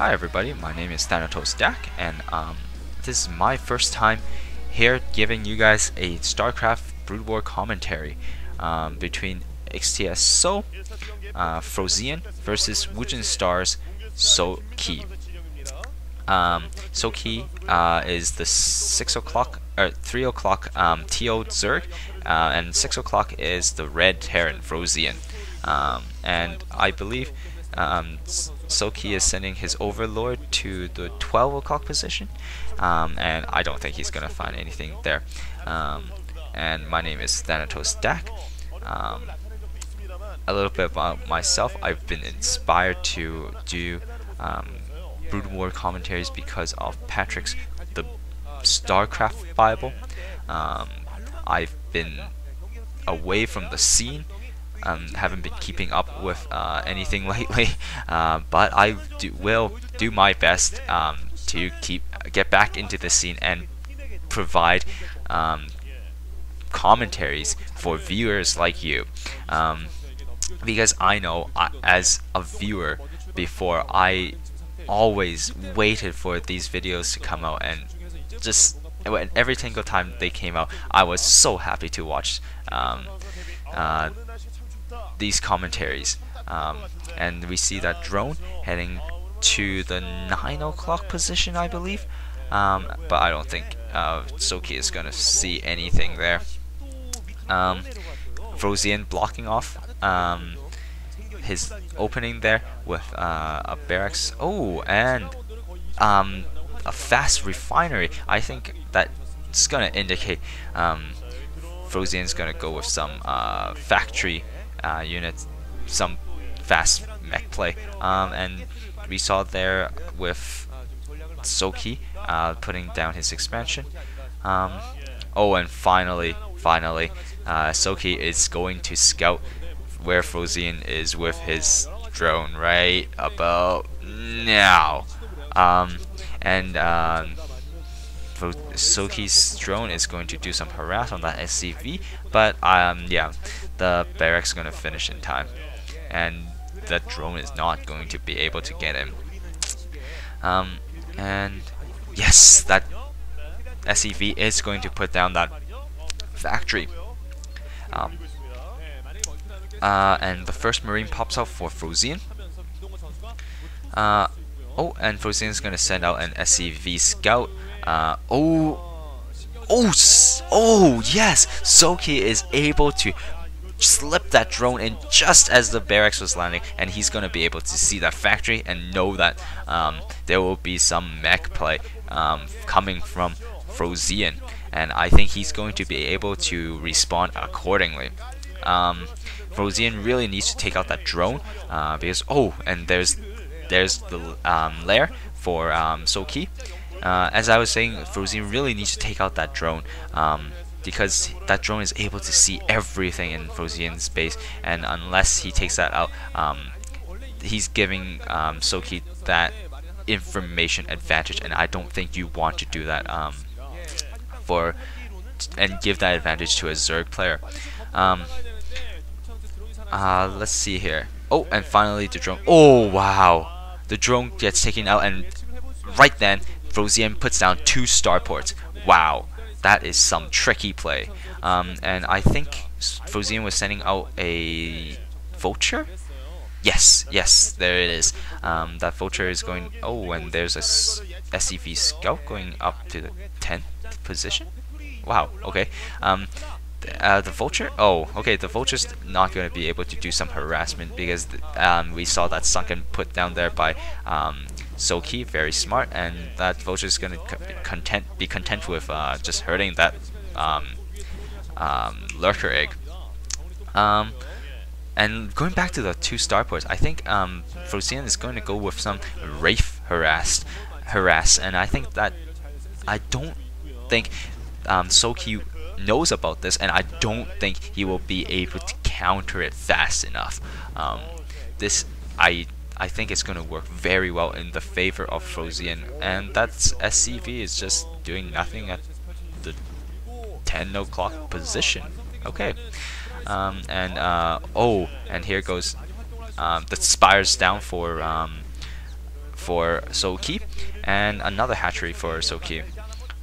Hi everybody, my name is Thanatos Dak, and um, this is my first time here giving you guys a StarCraft Brood War commentary um, between XTS So, uh, Frozean versus Woongjin Stars So Ki. Um, Soulkey uh, is the 6 o'clock or 3 o'clock um, TO Zerg, uh, and 6 o'clock is the Red Terran Frozean. Um, and I believe um, Soulkey is sending his overlord to the 12 o'clock position, um, and I don't think he's gonna find anything there. Um, and my name is Thanatos Dak. Um, a little bit about myself. I've been inspired to do um, Brood War commentaries because of Patrick's the StarCraft Bible. Um, I've been away from the scene um, haven't been keeping up with uh, anything lately, uh, but I do, will do my best um, to keep get back into the scene and provide um, commentaries for viewers like you. Um, because I know uh, as a viewer before I always waited for these videos to come out and just every single time they came out I was so happy to watch um, uh, these commentaries. Um, and we see that drone heading to the 9 o'clock position, I believe. Um, but I don't think uh, Soulkey is going to see anything there. Um, blocking off um, his opening there with uh, a barracks. Oh, and um, a fast refinery. I think that's going to indicate um, Frozean's going to go with some uh, factory uh, units, some fast mech play. Um, and we saw there with Soulkey uh, putting down his expansion. Um, oh, and finally, finally, uh, Soulkey is going to scout where Frozean is with his drone right about now. Um, and um, Soulkey's drone is going to do some harass on that SCV, but um, yeah, the barracks gonna finish in time, and the drone is not going to be able to get him. Um, and yes, that SCV is going to put down that factory. Um, uh, and the first marine pops out for Frozean. Uh, oh, and Frozean is going to send out an SCV scout uh, oh, oh, oh, yes! Soulkey is able to slip that drone in just as the barracks was landing, and he's going to be able to see that factory and know that um, there will be some mech play um, coming from Frozean, and I think he's going to be able to respond accordingly. Um, Frozean really needs to take out that drone uh, because oh, and there's there's the um, lair for um, Soulkey. Uh, as I was saying, Frozean really needs to take out that drone. Um, because that drone is able to see everything in Frozean's space, and unless he takes that out, um, he's giving um, Soulkey that information advantage, and I don't think you want to do that um, for and give that advantage to a Zerg player. Um, uh, let's see here. Oh, and finally the drone. Oh wow, the drone gets taken out, and right then Frozean puts down two starports. Wow, that is some tricky play. Um, and I think Frozean was sending out a vulture. Yes, yes, there it is. Um, that vulture is going. Oh, and there's a SCV scout going up to the 10th position. Wow. Okay. Um, uh, the vulture. Oh, okay. The vulture's not going to be able to do some harassment because um, we saw that sunken put down there by um, Soulkey, very smart, and that vulture is going to content be content with uh, just hurting that um, um, lurker egg. Um, and going back to the two star starports, I think um, Frozean is going to go with some Wraith harassed harass, and I think that I don't think um, Soulkey knows about this, and I don't think he will be able to counter it fast enough. Um, this I I think it's going to work very well in the favor of Frozean. And that's SCV is just doing nothing at the 10 o'clock position. Okay. Um, and, uh, oh, and here goes um, the spires down for um, for Soulkey, and another hatchery for Soulkey.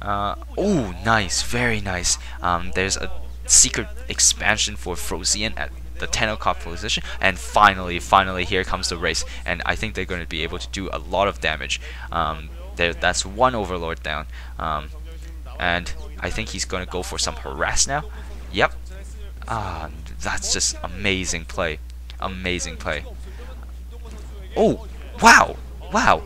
Uh, oh, nice, very nice. Um, there's a secret expansion for Frozean at the 10 o'clock position. And finally finally here comes the Wraiths. And I think they're going to be able to do a lot of damage. Um, that's one overlord down. Um, and I think he's going to go for some harass now. Yep. Ah that's just amazing play. Amazing play. Oh wow. Wow.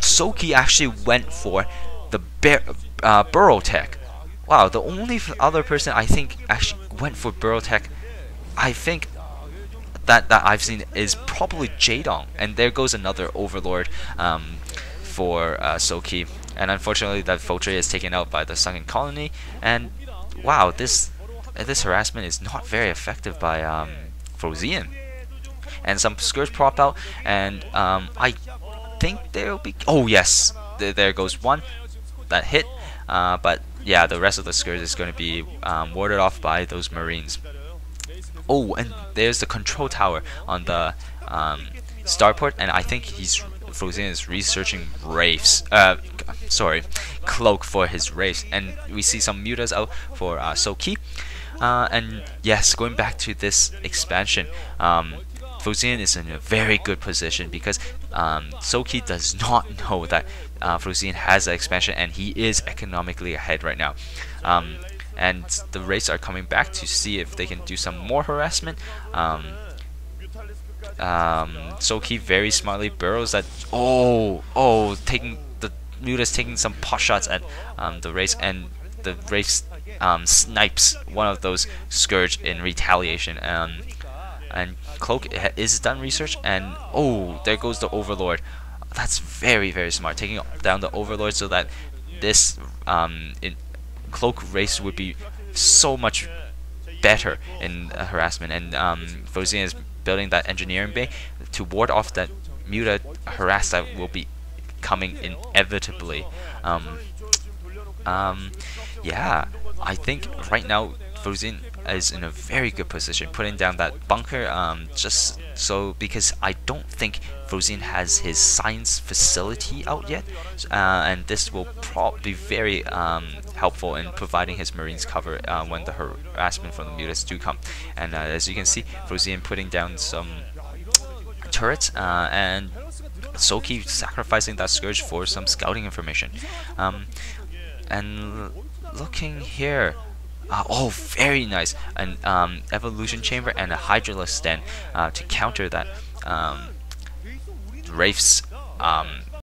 Soulkey actually went for the bear, uh, Burrow Tech wow the only other person I think actually went for Burrow Tech I think that that I've seen is probably Jaedong, and there goes another Overlord um, for uh, Soulkey, and unfortunately that Vulture is taken out by the Sunken Colony, and wow, this this harassment is not very effective by um, Frozean. And some Scourge prop out, and um, I think there'll be. Oh yes, th there goes one that hit, uh, but yeah, the rest of the Scourge is going to be um, warded off by those Marines. Oh, and there's the control tower on the um, starport, and I think he's Frozean is researching Wraiths. Uh, sorry, cloak for his Wraiths, and we see some mutas out for uh, Soulkey. Uh, and yes, going back to this expansion, um, is in a very good position because um, Soulkey does not know that uh, has an expansion and he is economically ahead right now. Um, and the Wraiths are coming back to see if they can do some more harassment. Um, um, Soulkey very smartly burrows that. Oh, oh, taking the Mutas taking some pot shots at um, the Wraiths, and the Wraiths um, snipes one of those Scourge in retaliation. Um, and Cloak is done research, and oh, there goes the Overlord. That's very very smart, taking down the Overlord so that this um, in, cloak Wraiths would be so much better in uh, harassment. And um, is building that engineering bay to ward off that muta harass that will be coming inevitably. Um, um, yeah I think right now Frozean is in a very good position putting down that bunker um, just so because I don't think Frozean has his science facility out yet uh, and this will probably be very um, helpful in providing his marines cover uh, when the harassment from the mutants do come. And uh, as you can see Frozean putting down some turrets uh, and Soulkey sacrificing that Scourge for some scouting information. Um, and looking here uh, oh, very nice. An um, evolution chamber and a hydralisk stand uh, to counter that um, Wraith's um,